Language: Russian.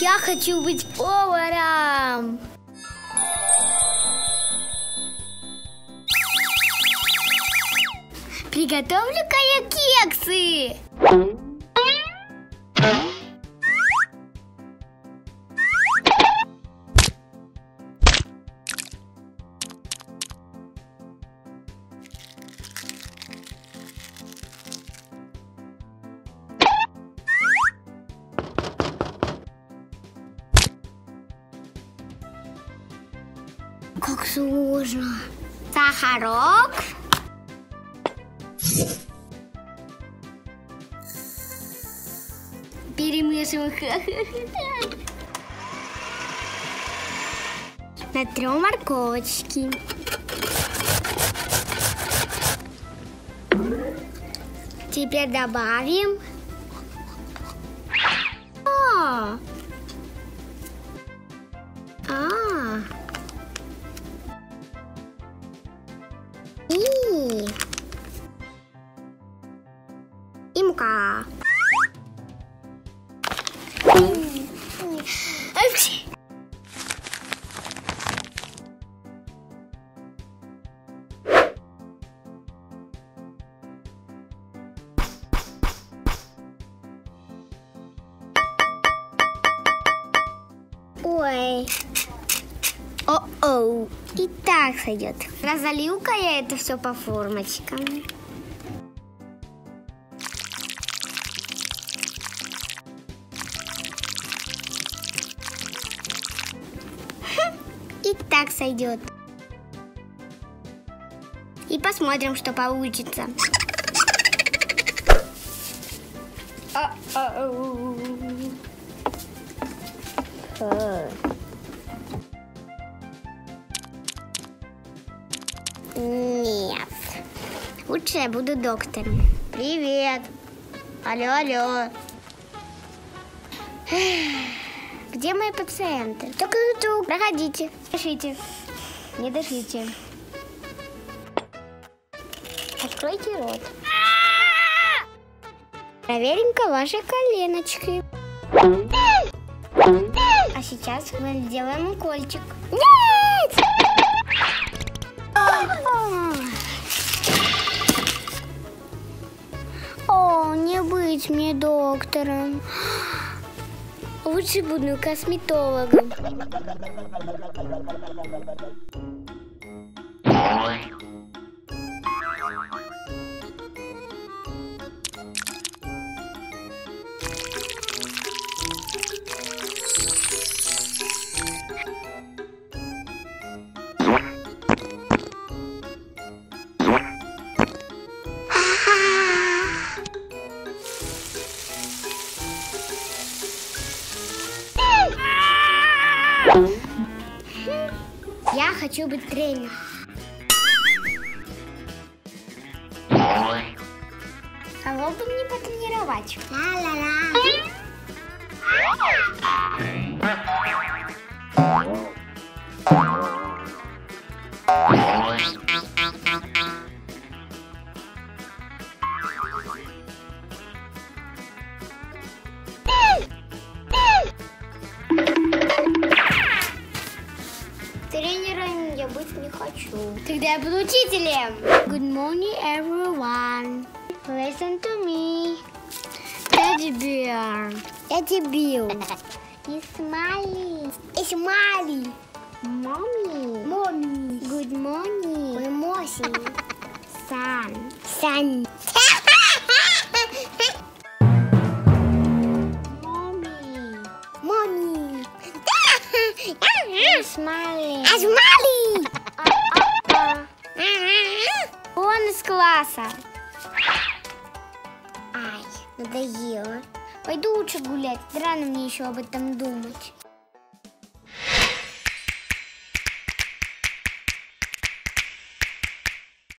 Я хочу быть поваром. Приготовлю-ка я кексы. Как сложно. Сахарок. Перемешиваем. Натрем морковочки. Теперь добавим. И. И мука. Ой. О-оу. И так сойдет. Разолью-ка я это все по формочкам. Хм, И так сойдет. И посмотрим, что получится. А-ау. Лучше я буду доктором. Привет. Алло, алло. Где мои пациенты? Только тут. Проходите. Дышите. Не дышите. Откройте рот. Проверим-ка ваши коленочки. А сейчас мы сделаем укольчик. Нет! Быть мне доктором. Лучше буду косметологом. Хочу быть тренером. Кого бы мне потренировать? Ла-ла-ла. Не хочу. Тогда я буду учителем. Good morning, everyone. Listen to me. Teddy bear. Teddy bear. Исмали. Исмали. Mommy. Mommy. Good morning. Good morning. Sun. Sun. Mommy. Mommy. Смайли. Смайли. Класса. Ай, надоело. Пойду лучше гулять. Рано мне еще об этом думать.